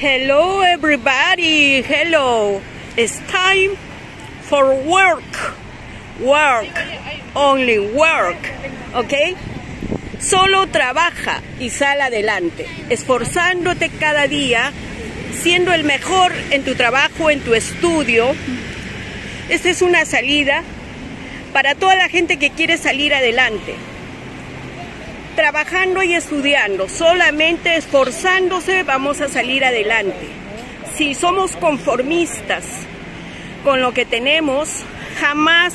Hello everybody, hello. It's time for work. Work, only work, ¿ok? Solo trabaja y sal adelante, esforzándote cada día, siendo el mejor en tu trabajo, en tu estudio. Esta es una salida para toda la gente que quiere salir adelante. Trabajando y estudiando, solamente esforzándose vamos a salir adelante. Si somos conformistas con lo que tenemos, jamás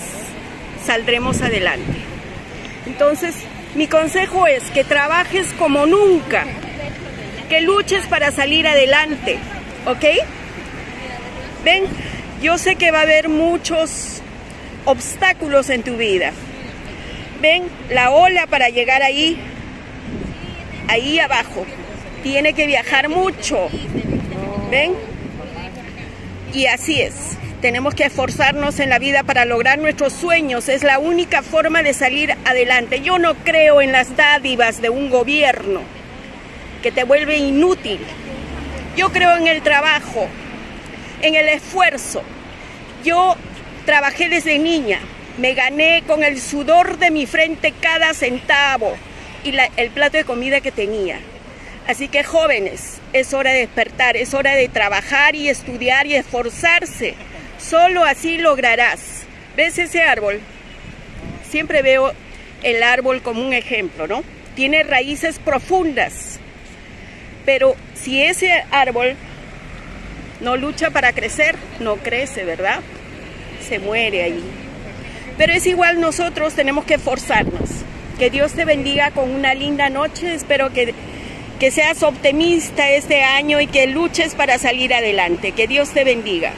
saldremos adelante. Entonces, mi consejo es que trabajes como nunca, que luches para salir adelante, ¿ok? Ven, yo sé que va a haber muchos obstáculos en tu vida. Ven, la ola para llegar ahí, ahí abajo, tiene que viajar mucho. ¿Ven? Y así es. Tenemos que esforzarnos en la vida para lograr nuestros sueños. Es la única forma de salir adelante. Yo no creo en las dádivas de un gobierno que te vuelve inútil. Yo creo en el trabajo, en el esfuerzo. Yo trabajé desde niña. Me gané con el sudor de mi frente cada centavo y el plato de comida que tenía. Así que jóvenes, es hora de despertar, es hora de trabajar y estudiar y esforzarse. Solo así lograrás. ¿Ves ese árbol? Siempre veo el árbol como un ejemplo, ¿no? Tiene raíces profundas. Pero si ese árbol no lucha para crecer, no crece, ¿verdad? Se muere ahí. Pero es igual nosotros tenemos que esforzarnos. Que Dios te bendiga con una linda noche. Espero que, que seas optimista este año y que luches para salir adelante. Que Dios te bendiga.